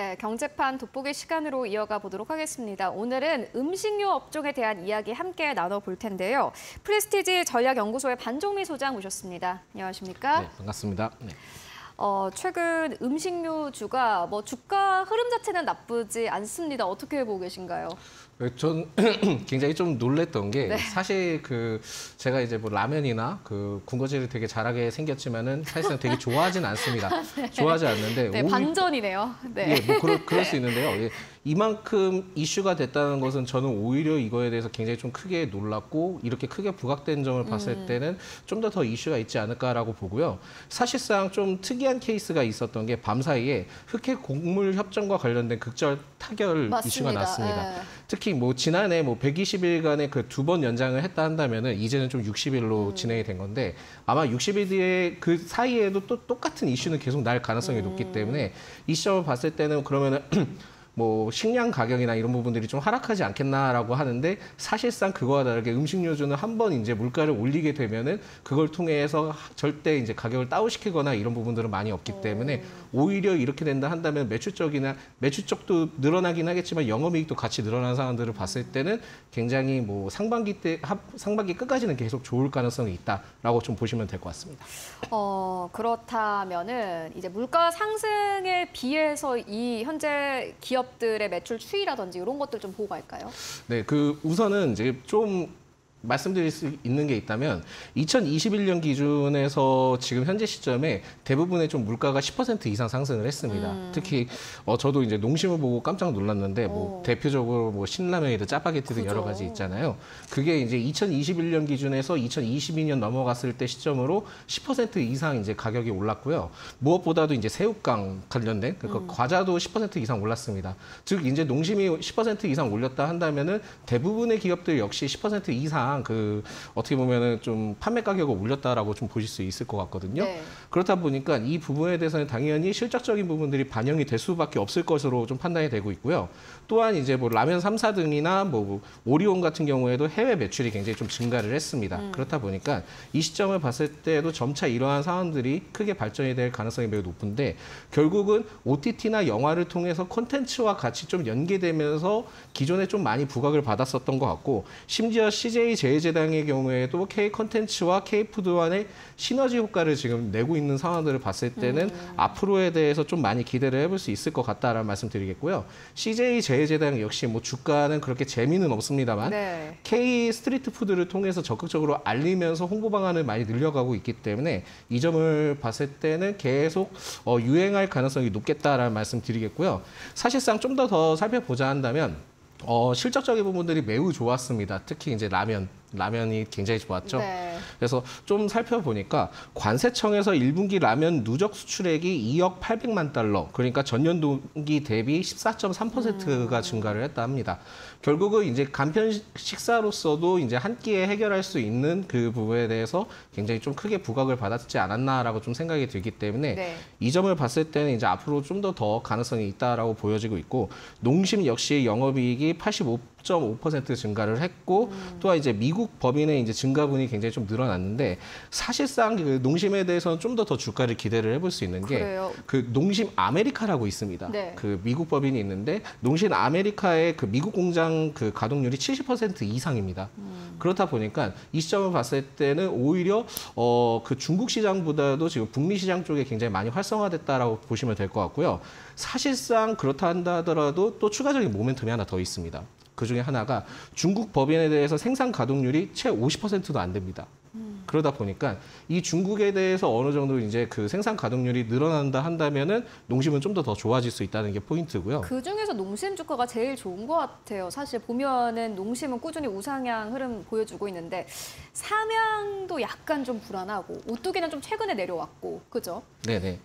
네, 경제판 돋보기 시간으로 이어가 보도록 하겠습니다. 오늘은 음식료 업종에 대한 이야기 함께 나눠볼 텐데요. 프레스티지 전략연구소의 반종미 소장 모셨습니다. 안녕하십니까? 네, 반갑습니다. 네. 어, 최근 음식료주가 뭐 주가 흐름 자체는 나쁘지 않습니다. 어떻게 보고 계신가요? 전 굉장히 좀 놀랬던 게 네. 사실 그 제가 이제 뭐 라면이나 그 군것질을 되게 잘하게 생겼지만은 사실상 되게 좋아하진 않습니다. 좋아하지 않는데 네, 오히- 반전이네요. 네. 예, 뭐 그럴, 그럴 수 있는데요. 예, 이만큼 이슈가 됐다는 것은 저는 오히려 이거에 대해서 굉장히 좀 크게 놀랐고 이렇게 크게 부각된 점을 봤을 음. 때는 좀 더더 이슈가 있지 않을까라고 보고요. 사실상 좀 특이한 케이스가 있었던 게 밤 사이에 흑해 곡물 협정과 관련된 극절 타결 이슈가 났습니다. 예. 특히 뭐 지난해 뭐 120일간의 그 두 번 연장을 했다 한다면은 이제는 좀 60일로 진행이 된 건데 아마 60일 뒤에 그 사이에도 또 똑같은 이슈는 계속 날 가능성이 높기 때문에 이 시점을 봤을 때는 그러면은 뭐 식량 가격이나 이런 부분들이 좀 하락하지 않겠나라고 하는데 사실상 그거와 다르게 음식료주는 한 번 이제 물가를 올리게 되면은 그걸 통해서 절대 이제 가격을 다운시키거나 이런 부분들은 많이 없기 때문에 오히려 이렇게 된다 한다면 매출적이나 매출적도 늘어나긴 하겠지만 영업이익도 같이 늘어나는 상황들을 봤을 때는 굉장히 뭐 상반기 때 합- 상반기 끝까지는 계속 좋을 가능성이 있다라고 좀 보시면 될 것 같습니다. 어, 그렇다면은 이제 물가 상승에 비해서 이 현재 기업 들의 매출 추이라든지 이런 것들 좀 보고 갈까요? 네, 그 우선은 이제 좀 말씀드릴 수 있는 게 있다면 2021년 기준에서 지금 현재 시점에 대부분의 좀 물가가 10% 이상 상승을 했습니다. 특히 어 저도 이제 농심을 보고 깜짝 놀랐는데 뭐 오. 대표적으로 뭐 신라면이든 짜파게티든 여러 그죠. 가지 있잖아요. 그게 이제 2021년 기준에서 2022년 넘어갔을 때 시점으로 10% 이상 이제 가격이 올랐고요. 무엇보다도 이제 새우깡 관련된 그러니까 과자도 10% 이상 올랐습니다. 즉 이제 농심이 10% 이상 올렸다 한다면은 대부분의 기업들 역시 10% 이상 그 어떻게 보면은 좀 판매 가격을 올렸다라고 좀 보실 수 있을 것 같거든요. 네. 그렇다 보니까 이 부분에 대해서는 당연히 실적적인 부분들이 반영이 될 수밖에 없을 것으로 좀 판단이 되고 있고요. 또한 이제 뭐 라면 3사 등이나 뭐 오리온 같은 경우에도 해외 매출이 굉장히 좀 증가를 했습니다. 그렇다 보니까 이 시점을 봤을 때도 점차 이러한 상황들이 크게 발전이 될 가능성이 매우 높은데 결국은 OTT나 영화를 통해서 콘텐츠와 같이 좀 연계되면서 기존에 좀 많이 부각을 받았었던 것 같고 심지어 CJ 제일제당의 경우에도 K 콘텐츠와 K 푸드와의 시너지 효과를 지금 내고 있는 상황들을 봤을 때는 앞으로에 대해서 좀 많이 기대를 해볼 수 있을 것 같다라는 말씀드리겠고요. CJ 제일제당 역시 뭐 주가는 그렇게 재미는 없습니다만 네. K 스트리트 푸드를 통해서 적극적으로 알리면서 홍보 방안을 많이 늘려가고 있기 때문에 이 점을 봤을 때는 계속 어, 유행할 가능성이 높겠다라는 말씀 드리겠고요. 사실상 좀 더더 살펴보자 한다면 어, 실적적인 부분들이 매우 좋았습니다. 특히 이제 라면, 라면이 굉장히 좋았죠. 네. 그래서 좀 살펴보니까 관세청에서 1분기 라면 누적 수출액이 2억 800만 달러, 그러니까 전년 동기 대비 14.3%가 증가를 했다 합니다. 결국은 이제 간편 식사로서도 이제 한 끼에 해결할 수 있는 그 부분에 대해서 굉장히 좀 크게 부각을 받았지 않았나라고 좀 생각이 들기 때문에 네. 이 점을 봤을 때는 이제 앞으로 좀 더더 가능성이 있다라고 보여지고 있고 농심 역시 영업이익이 85.5% 증가를 했고 또한 이제 미국 법인의 이제 증가분이 굉장히 좀 늘어났는데 사실상 그 농심에 대해서는 좀 더 더 주가를 기대를 해볼 수 있는 게. 그 농심 아메리카라고 있습니다. 네. 그 미국 법인이 있는데 농심 아메리카의 그 미국 공장 그 가동률이 70% 이상입니다. 그렇다 보니까 이 시점을 봤을 때는 오히려 어 그 중국 시장보다도 지금 북미 시장 쪽에 굉장히 많이 활성화됐다라고 보시면 될 것 같고요. 사실상 그렇다 한다 하더라도 또 추가적인 모멘텀이 하나 더 있습니다. 그 중에 하나가 중국 법인에 대해서 생산 가동률이 채 50%도 안 됩니다. 그러다 보니까 이 중국에 대해서 어느 정도 이제 그 생산 가동률이 늘어난다 한다면은 농심은 좀 더 더 좋아질 수 있다는 게 포인트고요. 그 중에서 농심 주가가 제일 좋은 것 같아요. 사실 보면은 농심은 꾸준히 우상향 흐름 보여주고 있는데 삼양도 약간 좀 불안하고 오뚜기는 좀 최근에 내려왔고 그죠? 네네.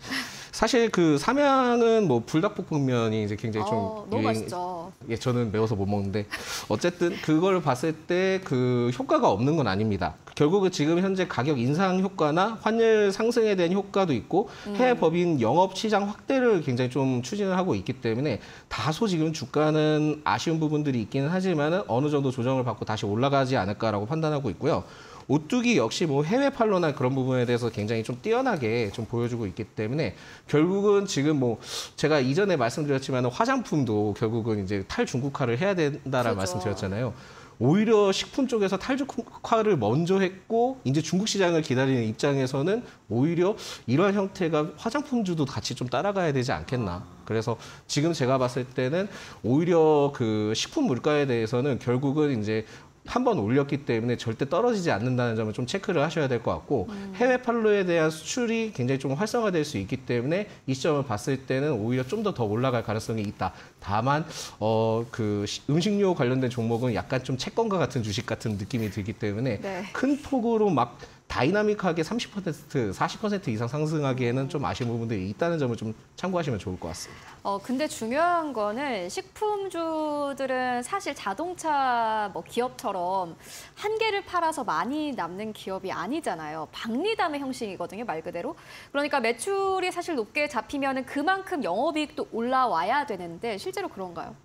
사실 그 삼양은 뭐 불닭볶음면이 이제 굉장히 좀 어, 너무 유행- 맛있죠. 예, 저는 매워서 못 먹는데 어쨌든 그걸 봤을 때 그 효과가 없는 건 아닙니다. 결국은 지금 현재 가격 인상 효과나 환율 상승에 대한 효과도 있고 해외 법인 영업 시장 확대를 굉장히 좀 추진을 하고 있기 때문에 다소 지금 주가는 아쉬운 부분들이 있기는 하지만은 어느 정도 조정을 받고 다시 올라가지 않을까라고 판단하고 있고요. 오뚜기 역시 뭐 해외 판로나 그런 부분에 대해서 굉장히 좀 뛰어나게 좀 보여주고 있기 때문에 결국은 지금 뭐 제가 이전에 말씀드렸지만 화장품도 결국은 이제 탈중국화를 해야 된다라는 그죠. 말씀드렸잖아요. 오히려 식품 쪽에서 탈중국화를 먼저 했고 이제 중국 시장을 기다리는 입장에서는 오히려 이러한 형태가 화장품주도 같이 좀 따라가야 되지 않겠나. 그래서 지금 제가 봤을 때는 오히려 그 식품 물가에 대해서는 결국은 이제 한 번 올렸기 때문에 절대 떨어지지 않는다는 점을 좀 체크를 하셔야 될 것 같고 해외 판로에 대한 수출이 굉장히 좀 활성화될 수 있기 때문에 이 시점을 봤을 때는 오히려 좀 더 더 올라갈 가능성이 있다. 다만 어 그 음식료 관련된 종목은 약간 좀 채권과 같은 주식 같은 느낌이 들기 때문에 네. 큰 폭으로 막 다이나믹하게 30% 40% 이상 상승하기에는 좀 아쉬운 부분들이 있다는 점을 좀 참고하시면 좋을 것 같습니다. 어, 근데 중요한 거는 식품주들은 사실 자동차 뭐 기업처럼 한 개를 팔아서 많이 남는 기업이 아니잖아요. 박리담의 형식이거든요, 말 그대로. 그러니까 매출이 사실 높게 잡히면은 그만큼 영업이익도 올라와야 되는데 실제로 그런가요?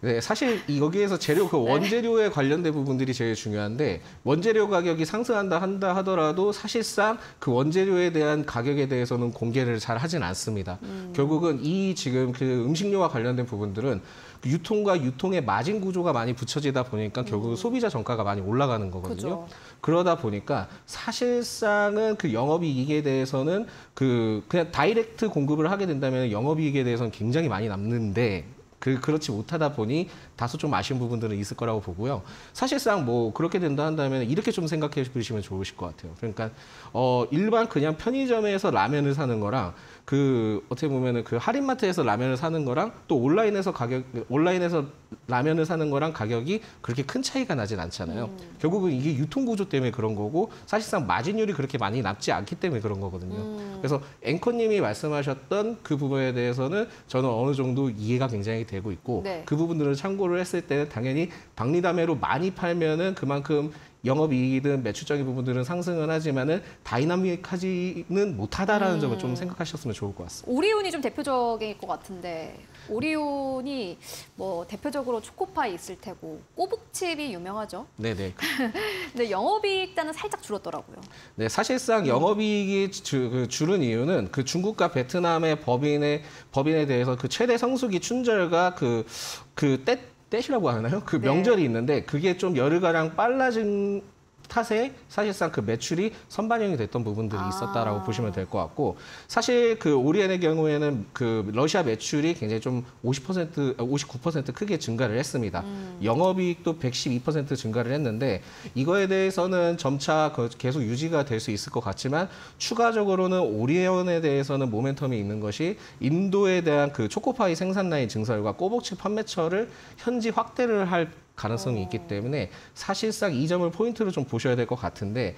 네, 사실 이 여기에서 재료 그 네. 원재료에 관련된 부분들이 제일 중요한데 원재료 가격이 상승한다 한다 하더라도 사실상 그 원재료에 대한 가격에 대해서는 공개를 잘 하진 않습니다. 음. 결국은 이 지금 그 음식료와 관련된 부분들은 그 유통과 유통의 마진 구조가 많이 붙여지다 보니까 결국 소비자 정가가 많이 올라가는 거거든요. 음. 그죠. 그러다 보니까 사실상은 그 영업이익에 대해서는 그 그냥 다이렉트 공급을 하게 된다면 영업이익에 대해서는 굉장히 많이 남는데 그 그렇지 못하다 보니 다소 좀 아쉬운 부분들은 있을 거라고 보고요. 사실상 뭐 그렇게 된다 한다면 이렇게 좀 생각해 보시면 좋으실 것 같아요. 그러니까 어 일반 그냥 편의점에서 라면을 사는 거랑 그 어떻게 보면은 그 할인마트에서 라면을 사는 거랑 또 온라인에서 가격 온라인에서 라면을 사는 거랑 가격이 그렇게 큰 차이가 나진 않잖아요. 결국은 이게 유통 구조 때문에 그런 거고 사실상 마진율이 그렇게 많이 남지 않기 때문에 그런 거거든요. 그래서 앵커님이 말씀하셨던 그 부분에 대해서는 저는 어느 정도 이해가 굉장히 되고 있고 네. 그 부분들을 참고 를 했을 때는 당연히 박리담회로 많이 팔면은 그만큼 영업이익이든 매출적인 부분들은 상승은 하지만은 다이나믹하지는 못하다라는 점을 좀 생각하셨으면 좋을 것 같습니다. 오리온이 좀 대표적일 것 같은데 오리온이 뭐 대표적으로 초코파이 있을 테고 꼬북칩이 유명하죠. 네네. 근데 영업이익단은 살짝 줄었더라고요. 네, 사실상 영업이익이 주, 그 줄은 이유는 그 중국과 베트남의 법인의 법인에 대해서 그 최대 성수기 춘절과 그그 때 때시라고 하나요? 그 네. 명절이 있는데 그게 좀 열흘가량 빨라진 탓에 사실상 그 매출이 선반영이 됐던 부분들이 아. 있었다라고 보시면 될 것 같고 사실 그 오리엔의 경우에는 그 러시아 매출이 굉장히 좀 50% 59% 크게 증가를 했습니다. 영업이익도 112% 증가를 했는데 이거에 대해서는 점차 그 계속 유지가 될 수 있을 것 같지만 추가적으로는 오리온에 대해서는 모멘텀이 있는 것이 인도에 대한 그 초코파이 생산 라인 증설과 꼬북칩 판매처를 현지 확대를 할 가능성이 있기 때문에 사실상 이 점을 포인트로 좀 보셔야 될 것 같은데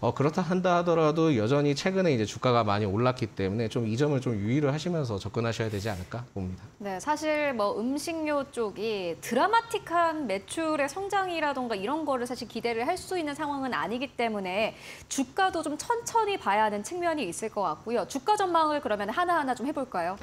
어, 그렇다 한다 하더라도 여전히 최근에 이제 주가가 많이 올랐기 때문에 좀 이 점을 좀 유의를 하시면서 접근하셔야 되지 않을까 봅니다. 네, 사실 뭐 음식료 쪽이 드라마틱한 매출의 성장이라던가 이런 거를 사실 기대를 할 수 있는 상황은 아니기 때문에 주가도 좀 천천히 봐야 하는 측면이 있을 것 같고요. 주가 전망을 그러면 하나하나 좀 해볼까요?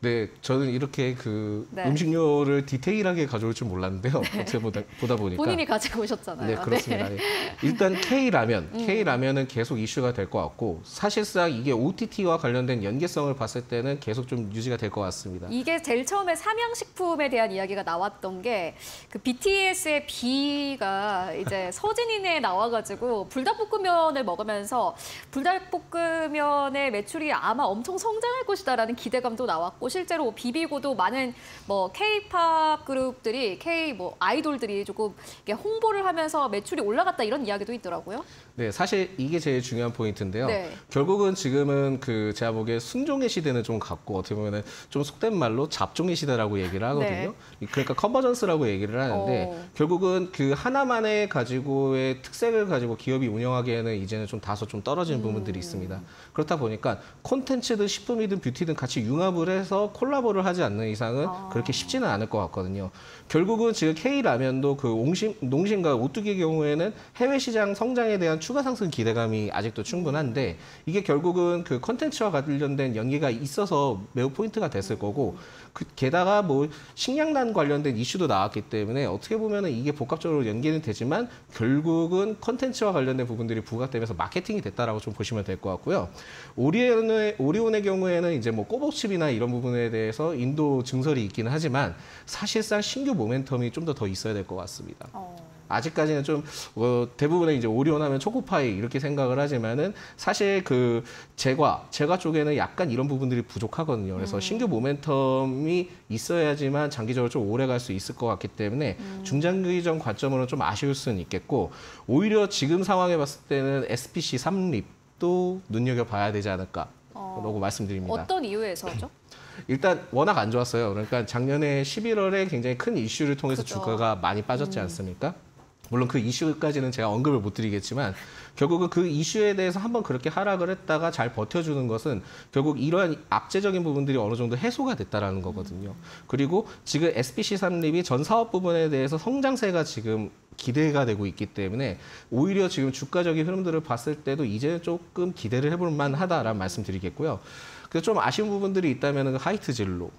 네, 저는 이렇게 그 네. 음식료를 디테일하게 가져올 줄 몰랐는데요. 어떻게 보다, 보다 보니까. 본인이 가지고 오셨잖아요. 네, 그렇습니다. 네. 일단 K 라면, K 라면은 계속 이슈가 될 것 같고 사실상 이게 OTT와 관련된 연계성을 봤을 때는 계속 좀 유지가 될 것 같습니다. 이게 제일 처음에 삼양식품에 대한 이야기가 나왔던 게 그 BTS의 B가 이제 서진이네 나와가지고 불닭볶음면을 먹으면서 불닭볶음면의 매출이 아마 엄청 성장할 것이다라는 기대감도 나왔고 실제로 비비고도 많은 뭐 K-팝 그룹들이 K 뭐 아이돌들이 조금 이렇게 홍보를 하면서 매출이 올라갔다 이런 이야기도 있더라고요. 네, 사실 이게 제일 중요한 포인트인데요. 네. 결국은 지금은 그 제가 보기에 순종의 시대는 좀 갔고 어떻게 보면은 좀 속된 말로 잡종의 시대라고 얘기를 하거든요. 그러니까 컨버전스라고 얘기를 하는데 네. 어. 결국은 그 하나만의 가지고의 특색을 가지고 기업이 운영하기에는 이제는 좀 다소 좀 떨어지는 음. 부분들이 있습니다. 그렇다 보니까 콘텐츠든 식품이든 뷰티든 같이 융합을 해서 콜라보를 하지 않는 이상은 아. 그렇게 쉽지는 않을 것 같거든요. 결국은 지금 K 라면 반면도 그 옹심, 농심과 오뚜기의 경우에는 해외 시장 성장에 대한 추가 상승 기대감이 아직도 충분한데 이게 결국은 그 컨텐츠와 관련된 연계가 있어서 매우 포인트가 됐을 거고 그 게다가 뭐 식량난 관련된 이슈도 나왔기 때문에 어떻게 보면은 이게 복합적으로 연계는 되지만 결국은 컨텐츠와 관련된 부분들이 부각되면서 마케팅이 됐다라고 좀 보시면 될 것 같고요. 오리온의 오리온의 경우에는 이제 뭐 꼬북칩이나 이런 부분에 대해서 인도 증설이 있기는 하지만 사실상 신규 모멘텀이 좀 더더 있어야 될 것 같습니다. 어. 아직까지는 좀 어, 대부분의 이제 오리온 하면 초코파이 이렇게 생각을 하지만은 사실 그 제과 제과 쪽에는 약간 이런 부분들이 부족하거든요. 그래서 신규 모멘텀이 있어야지만 장기적으로 좀 오래 갈 수 있을 것 같기 때문에 중장기적 관점으로 좀 아쉬울 수는 있겠고 오히려 지금 상황에 봤을 때는 SPC 3립도 눈여겨 봐야 되지 않을까 라고 말씀드립니다. 어떤 이유에서죠? 일단 워낙 안 좋았어요. 그러니까 작년에 11월에 굉장히 큰 이슈를 통해서 그죠. 주가가 많이 빠졌지 않습니까? 물론 그 이슈까지는 제가 언급을 못 드리겠지만 결국은 그 이슈에 대해서 한번 그렇게 하락을 했다가 잘 버텨주는 것은 결국 이러한 악재적인 부분들이 어느 정도 해소가 됐다라는 거거든요. 그리고 지금 SPC 3립이 전 사업 부분에 대해서 성장세가 지금 기대가 되고 있기 때문에 오히려 지금 주가적인 흐름들을 봤을 때도 이제는 조금 기대를 해볼 만하다라는 말씀드리겠고요. 그래서 좀 아쉬운 부분들이 있다면 하이트 진로.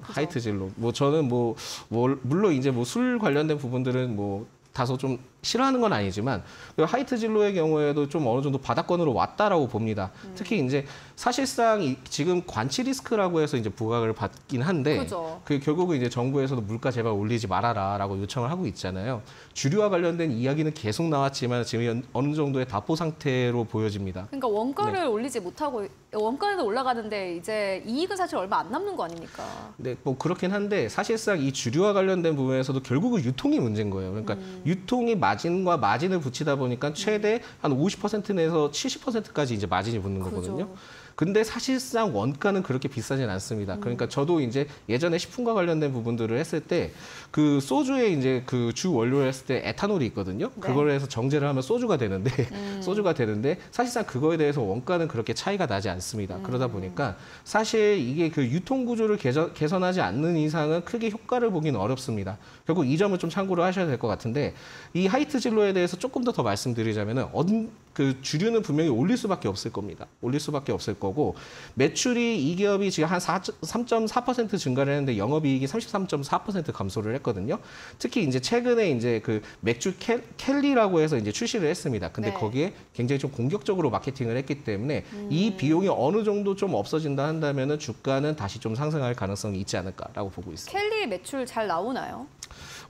하이트 진로. 뭐 저는 뭐, 뭐 물론 이제 뭐 술 관련된 부분들은 뭐 다소 좀 싫어하는 건 아니지만 그 하이트 진로의 경우에도 좀 어느 정도 바닥권으로 왔다라고 봅니다. 특히 이제 사실상 이 지금 관치 리스크라고 해서 이제 부각을 받긴 한데 그죠. 그 결국은 이제 정부에서도 물가 제발 올리지 말아라라고 요청을 하고 있잖아요. 주류와 관련된 이야기는 계속 나왔지만 지금 연- 어느 정도의 답보 상태로 보여집니다. 그러니까 원가를 올리지 못하고 원가는 올라가는데 이제 이익은 사실 얼마 안 남는 거 아닙니까? 네, 뭐 그렇긴 한데 사실상 이 주류와 관련된 부분에서도 결국은 유통이 문제인 거예요. 그러니까 음. 유통이 마진과 마진을 붙이다 보니까 최대 한 50% 내에서 70%까지 이제 마진이 붙는 거거든요. 그죠. 근데 사실상 원가는 그렇게 비싸진 않습니다. 그러니까 저도 이제 예전에 식품과 관련된 부분들을 했을 때 그 소주에 이제 그 주 원료를 했을 때 에탄올이 있거든요. 네. 그걸 해서 정제를 하면 소주가 되는데 소주가 되는데 사실상 그거에 대해서 원가는 그렇게 차이가 나지 않습니다. 그러다 보니까 사실 이게 그 유통 구조를 개선, 개선하지 않는 이상은 크게 효과를 보기는 어렵습니다. 결국 이 점을 좀 참고를 하셔야 될 것 같은데 이 하이트 진로에 대해서 조금 더 더 말씀드리자면은 언, 그 주류는 분명히 올릴 수밖에 없을 겁니다. 올릴 수밖에 없을 거고 매출이 이 기업이 지금 한 3.4% 증가를 했는데 영업이익이 33.4% 감소를 했거든요. 특히 이제 최근에 이제 그 맥주 캘, 캘리라고 해서 이제 출시를 했습니다. 근데 네. 거기에 굉장히 좀 공격적으로 마케팅을 했기 때문에 이 비용이 어느 정도 좀 없어진다 한다면은 주가는 다시 좀 상승할 가능성이 있지 않을까라고 보고 있습니다. 켈리 매출 잘 나오나요?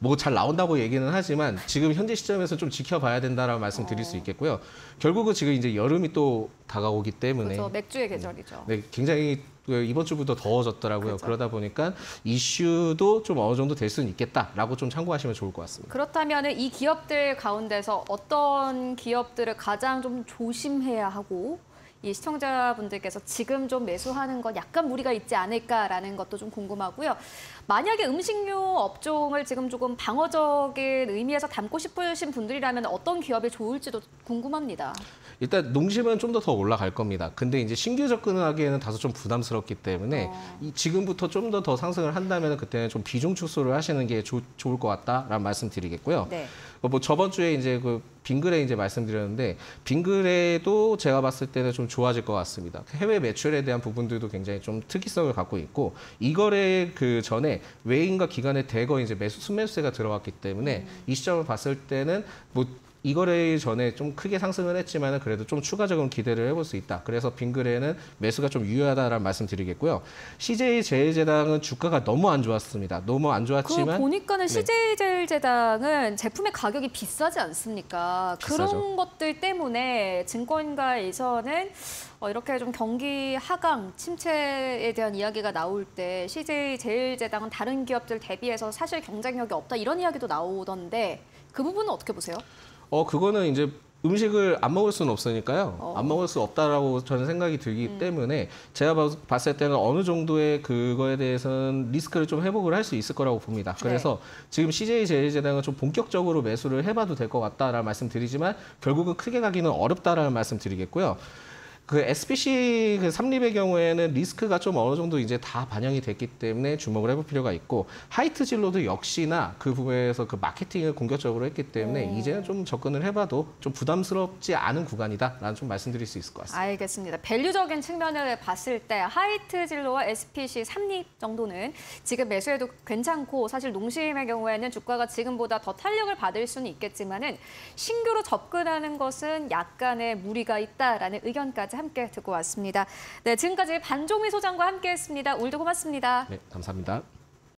뭐 잘 나온다고 얘기는 하지만 지금 현재 시점에서 좀 지켜봐야 된다라는 말씀 드릴 수 있겠고요. 결국은 지금 이제 여름이 또 다가오기 때문에 그렇죠. 맥주의 계절이죠. 네, 굉장히 그 이번 주부터 더워졌더라고요. 그렇죠. 그러다 보니까 이슈도 좀 어느 정도 될 수는 있겠다라고 좀 참고하시면 좋을 것 같습니다. 그렇다면 이 기업들 가운데서 어떤 기업들을 가장 좀 조심해야 하고 이 시청자분들께서 지금 좀 매수하는 건 약간 무리가 있지 않을까라는 것도 좀 궁금하고요. 만약에 음식료 업종을 지금 조금 방어적인 의미에서 담고 싶으신 분들이라면 어떤 기업이 좋을지도 궁금합니다. 일단 농심은 좀 더 더 올라갈 겁니다. 근데 이제 신규 접근하기에는 다소 좀 부담스럽기 때문에 어. 이 지금부터 좀 더더 상승을 한다면 그때는 좀 비중 축소를 하시는 게 좋- 좋을 것 같다라는 말씀 드리겠고요. 네. 어, 뭐 저번 주에 이제 그 빙그레 이제 말씀드렸는데 빙그레도 제가 봤을 때는 좀 좋아질 것 같습니다. 해외 매출에 대한 부분들도 굉장히 좀 특이성을 갖고 있고 이거래 그 전에 외인과 기관의 대거 이제 매수 순매수세가 들어왔기 때문에 이 시점을 봤을 때는 뭐 이 거래 전에 좀 크게 상승을 했지만 그래도 좀 추가적인 기대를 해볼 수 있다. 그래서 빙그레는 매수가 좀 유효하다라는 말씀 드리겠고요. CJ 제일제당은 주가가 너무 안 좋았습니다. 너무 안그 좋았지만 보니까는 네. CJ제일제당은 제품의 가격이 비싸지 않습니까? 비싸죠. 그런 것들 때문에 증권가에서는 어, 이렇게 좀 경기 하강, 침체에 대한 이야기가 나올 때 CJ제일제당은 다른 기업들 대비해서 사실 경쟁력이 없다 이런 이야기도 나오던데 그 부분은 어떻게 보세요? 어 그거는 이제 음식을 안 먹을 수는 없으니까요. 어. 안 먹을 수 없다라고 저는 생각이 들기 때문에 제가 봐- 봤을 때는 어느 정도의 그거에 대해서는 리스크를 좀 회복을 할 수 있을 거라고 봅니다. 네. 그래서 지금 CJ 제일제당은 좀 본격적으로 매수를 해봐도 될 것 같다라는 말씀 드리지만 결국은 크게 가기는 어렵다라는 말씀 드리겠고요. 그 SPC 그 삼립의 경우에는 리스크가 좀 어느 정도 이제 다 반영이 됐기 때문에 주목을 해볼 필요가 있고 하이트 진로도 역시나 그 부분에서 그 마케팅을 공격적으로 했기 때문에 이제는 좀 접근을 해봐도 좀 부담스럽지 않은 구간이다라는 좀 말씀드릴 수 있을 것 같습니다. 알겠습니다. value적인 측면을 봤을 때 하이트 진로와 SPC 삼립 정도는 지금 매수해도 괜찮고 사실 농심의 경우에는 주가가 지금보다 더 탄력을 받을 수는 있겠지만은 신규로 접근하는 것은 약간의 무리가 있다라는 의견까지 함께 듣고 왔습니다. 네, 지금까지 반종미 소장과 함께했습니다. 오늘도 고맙습니다. 네, 감사합니다.